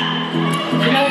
You know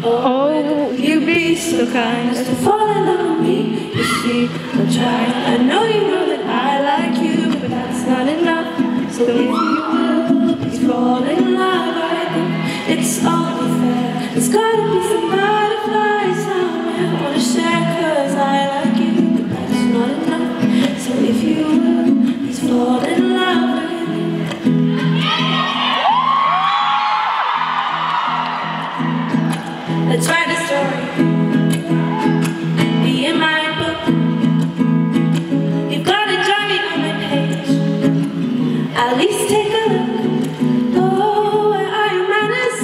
Oh, you be so kind. Just to fall in love with me. You see, I'm trying. I know you know that I like you, but that's not enough. So if you will, please fall in love. I think it's only fair. There's gotta be some butterflies somewhere. I wanna share 'cause I like you, but that's not enough. So if you will, Let's write a story. Be in my book. You've got on my page. At least take a look. Oh, where are your manners?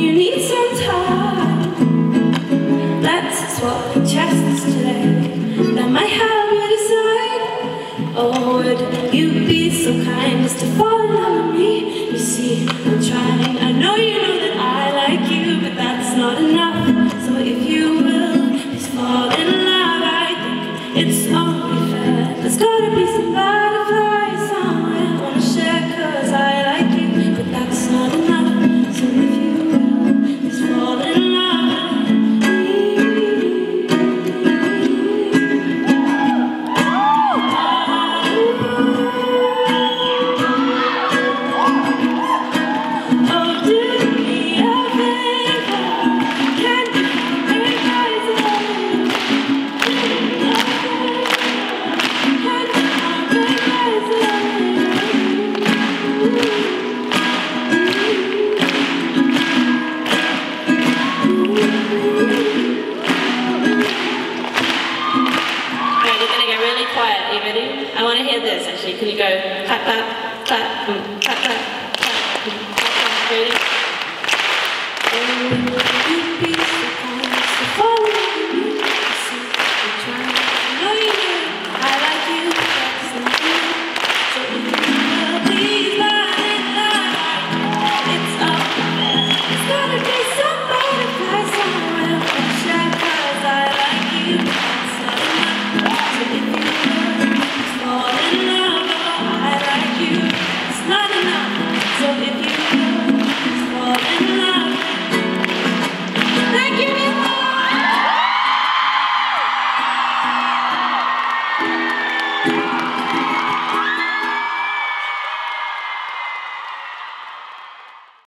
You need some time. Let's swap today. That might help you decide. Oh, would you be so kind as to it's only fair. There's gotta be some You ready? I want to hear this, actually. Can you go clap, clap, clap, clap, clap?